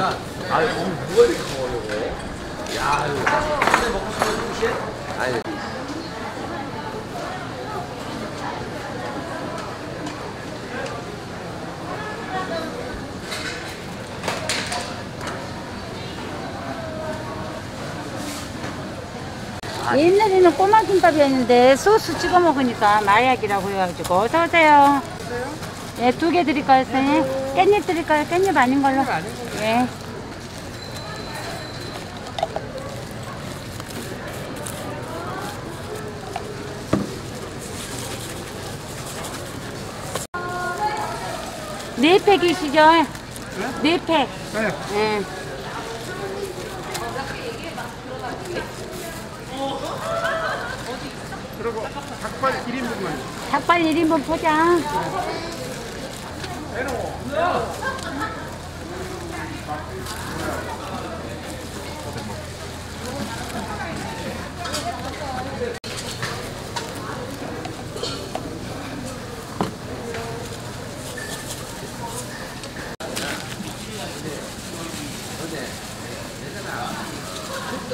아, 이거 누가 이렇게 커, 이거? 야, 이거. 근데 먹고 싶은 중시에? 아니. 옛날에는 꼬마 김밥이었는데 소스 찍어 먹으니까 마약이라고 해가지고 어서 오세요. 예, 두개 드릴까요, 선생님? 깻잎 드릴까요? 깻잎 아닌 걸로. 예. 네 팩이시죠? 네 팩. 네. 예. 그리고 닭발 1인분만. 닭발 1인분 포장.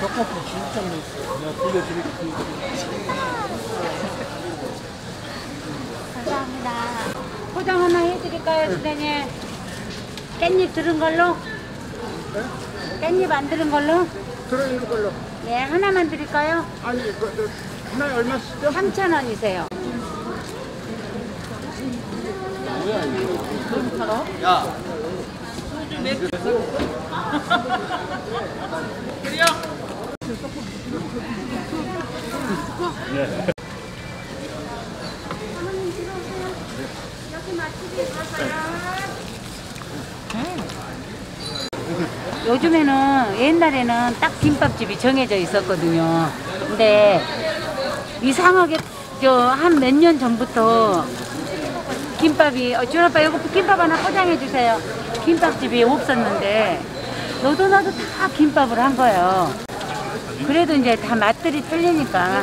떡볶이 진짜 맛있어. 내가 불러드릴게. 감사합니다. 포장 하나 해드릴까요, 선생님? 깻잎 들은 걸로? 깻잎 안 들은 걸로? 들어있는 걸로. 네, 하나만 드릴까요? 아니, 그, 그, 하나에 얼마 쓰죠? 3,000원이세요. 야. 요즘에는 옛날에는 딱 김밥집이 정해져 있었거든요. 근데 이상하게 저한몇 년 전부터 김밥이 어, 준아빠 이거 김밥 하나 포장해 주세요. 김밥집이 없었는데 너도 나도 다 김밥을 한 거예요. 그래도 이제 다 맛들이 틀리니까